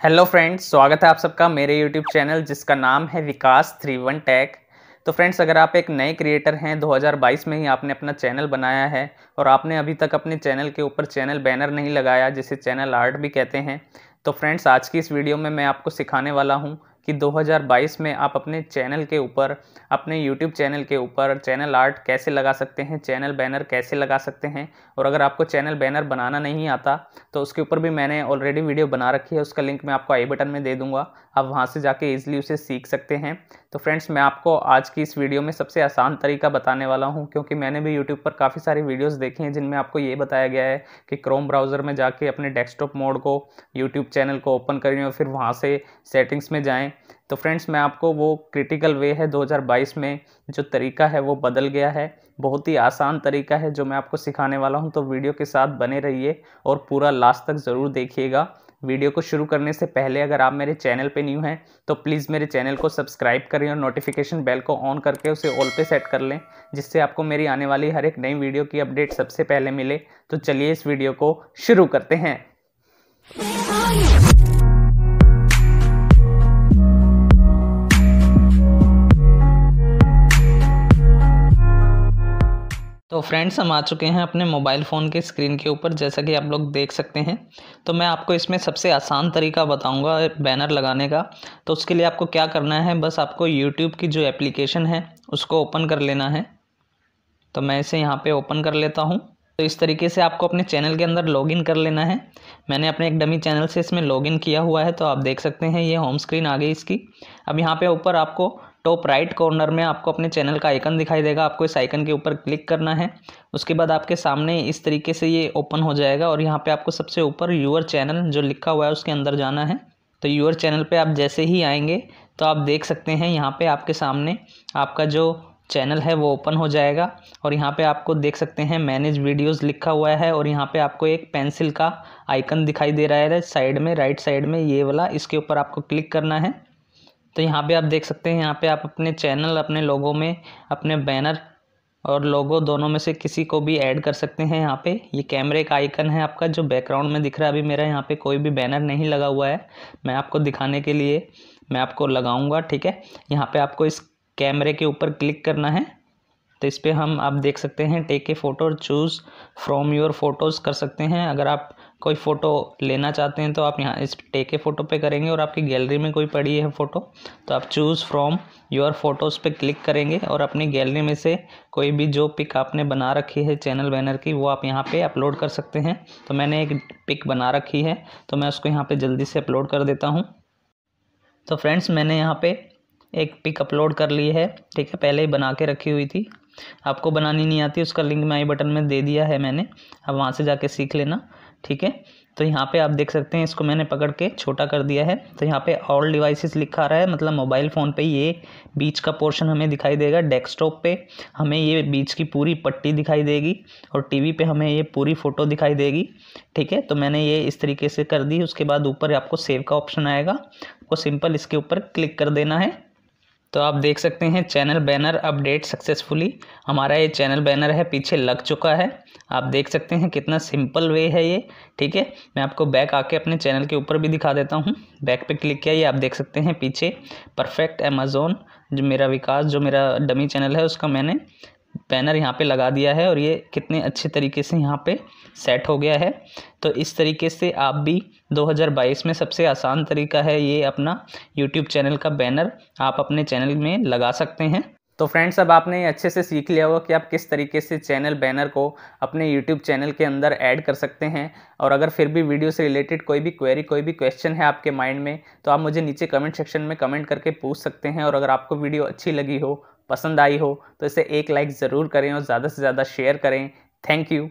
Hello friends स्वागत है आप सबका मेरे यूट्यूब चैनल जिसका नाम है विकास थ्री वन टैक तो फ्रेंड्स अगर आप एक नए क्रिएटर हैं 2022 में ही आपने अपना चैनल बनाया है और आपने अभी तक अपने चैनल के ऊपर चैनल बैनर नहीं लगाया जिसे चैनल आर्ट भी कहते हैं तो फ्रेंड्स आज की इस वीडियो में मैं आपको सिखाने वाला हूँ कि 2022 में आप अपने चैनल के ऊपर, अपने YouTube चैनल के ऊपर चैनल आर्ट कैसे लगा सकते हैं, चैनल बैनर कैसे लगा सकते हैं? और अगर आपको चैनल बैनर बनाना नहीं आता तो उसके ऊपर भी मैंने ऑलरेडी वीडियो बना रखी है, उसका लिंक मैं आपको आई बटन में दे दूँगा। आप वहाँ से जाके ईजिली उसे सीख सकते हैं। तो फ्रेंड्स मैं आपको आज की इस वीडियो में सबसे आसान तरीका बताने वाला हूँ, क्योंकि मैंने भी यूट्यूब पर काफ़ी सारी वीडियोस देखी हैं, जिनमें आपको ये बताया गया है कि क्रोम ब्राउज़र में जाके अपने डेस्कटॉप मोड को यूट्यूब चैनल को ओपन करें और फिर वहाँ से सेटिंग्स में जाएँ। तो फ्रेंड्स मैं आपको वो क्रिटिकल वे है 2022 में, जो तरीका है वो बदल गया है। बहुत ही आसान तरीका है जो मैं आपको सिखाने वाला हूँ तो वीडियो के साथ बने रहिए और पूरा लास्ट तक ज़रूर देखिएगा। वीडियो को शुरू करने से पहले अगर आप मेरे चैनल पे न्यू हैं तो प्लीज़ मेरे चैनल को सब्सक्राइब करें और नोटिफिकेशन बेल को ऑन करके उसे ऑल पे सेट कर लें, जिससे आपको मेरी आने वाली हर एक नई वीडियो की अपडेट सबसे पहले मिले। तो चलिए इस वीडियो को शुरू करते हैं। तो फ्रेंड्स हम आ चुके हैं अपने मोबाइल फ़ोन के स्क्रीन के ऊपर, जैसा कि आप लोग देख सकते हैं। तो मैं आपको इसमें सबसे आसान तरीका बताऊँगा बैनर लगाने का। तो उसके लिए आपको क्या करना है, बस आपको यूट्यूब की जो एप्लीकेशन है, उसको ओपन कर लेना है। तो मैं इसे यहाँ पर ओपन कर लेता हूँ। तो इस तरीके से आपको अपने चैनल के अंदर लॉगिन कर लेना है। मैंने अपने एक डमी चैनल से इसमें लॉगिन किया हुआ है तो आप देख सकते हैं ये होम स्क्रीन आ गई इसकी। अब यहाँ पे ऊपर आपको टॉप राइट कॉर्नर में आपको अपने चैनल का आइकन दिखाई देगा। आपको इस आइकन के ऊपर क्लिक करना है। उसके बाद आपके सामने इस तरीके से ये ओपन हो जाएगा और यहाँ पे आपको सबसे ऊपर यूअर चैनल जो लिखा हुआ है उसके अंदर जाना है। तो यूअर चैनल पे आप जैसे ही आएँगे तो आप देख सकते हैं यहाँ पे आपके सामने आपका जो चैनल है वो ओपन हो जाएगा और यहाँ पे आपको देख सकते हैं मैनेज वीडियोस लिखा हुआ है और यहाँ पे आपको एक पेंसिल का आइकन दिखाई दे रहा है साइड में, राइट साइड में ये वाला। इसके ऊपर आपको क्लिक करना है। तो यहाँ पे आप देख सकते हैं, यहाँ पे आप अपने चैनल, अपने लोगों में, अपने बैनर और लोगो दोनों में से किसी को भी ऐड कर सकते हैं यहाँ पे। ये कैमरे का आइकन है आपका, जो बैकग्राउंड में दिख रहा है। अभी मेरा यहाँ पे कोई भी बैनर नहीं लगा हुआ है, मैं आपको दिखाने के लिए, मैं आपको लगाऊँगा, ठीक है? यहाँ पे आपको इस कैमरे के ऊपर क्लिक करना है। तो इस पर हम, आप देख सकते हैं take a photo choose from your photos कर सकते हैं। अगर आप कोई फ़ोटो लेना चाहते हैं तो आप यहाँ इस टेक फ़ोटो पे करेंगे और आपकी गैलरी में कोई पड़ी है फ़ोटो तो आप चूज़ फ्रॉम योर फ़ोटोज़ पे क्लिक करेंगे और अपनी गैलरी में से कोई भी जो पिक आपने बना रखी है चैनल बैनर की, वो आप यहाँ पे अपलोड कर सकते हैं। तो मैंने एक पिक बना रखी है तो मैं उसको यहाँ पर जल्दी से अपलोड कर देता हूँ। तो फ्रेंड्स मैंने यहाँ पर एक पिक अपलोड कर ली है, ठीक है, पहले ही बना के रखी हुई थी। आपको बनानी नहीं आती, उसका लिंक मैं आई बटन में दे दिया है मैंने, अब वहाँ से जाके सीख लेना। ठीक है? तो यहाँ पे आप देख सकते हैं, इसको मैंने पकड़ के छोटा कर दिया है। तो यहाँ पे ऑल डिवाइसेस लिखा रहा है मतलब मोबाइल फ़ोन पे ये बीच का पोर्शन हमें दिखाई देगा। डेस्कटॉप पे हमें ये बीच की पूरी पट्टी दिखाई देगी और टीवी पे हमें ये पूरी फ़ोटो दिखाई देगी। ठीक है? तो मैंने ये इस तरीके से कर दी, उसके बाद ऊपर आपको सेव का ऑप्शन आएगा। आपको सिंपल इसके ऊपर क्लिक कर देना है। तो आप देख सकते हैं चैनल बैनर अपडेट सक्सेसफुली। हमारा ये चैनल बैनर है, पीछे लग चुका है। आप देख सकते हैं कितना सिंपल वे है ये, ठीक है? मैं आपको बैक आके अपने चैनल के ऊपर भी दिखा देता हूँ। बैक पे क्लिक किया, ये आप देख सकते हैं पीछे। परफेक्ट अमेज़ोन, जो मेरा विकास, जो मेरा डमी चैनल है, उसका मैंने बैनर यहाँ पे लगा दिया है और ये कितने अच्छे तरीके से यहाँ पे सेट हो गया है। तो इस तरीके से आप भी 2022 में सबसे आसान तरीका है ये अपना यूट्यूब चैनल का बैनर आप अपने चैनल में लगा सकते हैं। तो फ्रेंड्स अब आपने अच्छे से सीख लिया होगा कि आप किस तरीके से चैनल बैनर को अपने यूट्यूब चैनल के अंदर ऐड कर सकते हैं। और अगर फिर भी वीडियो से रिलेटेड कोई भी क्वेरी कोई भी क्वेश्चन है आपके माइंड में तो आप मुझे नीचे कमेंट सेक्शन में कमेंट करके पूछ सकते हैं। और अगर आपको वीडियो अच्छी लगी हो पसंद आई हो तो इसे एक लाइक ज़रूर करें और ज़्यादा से ज़्यादा शेयर करें. Thank you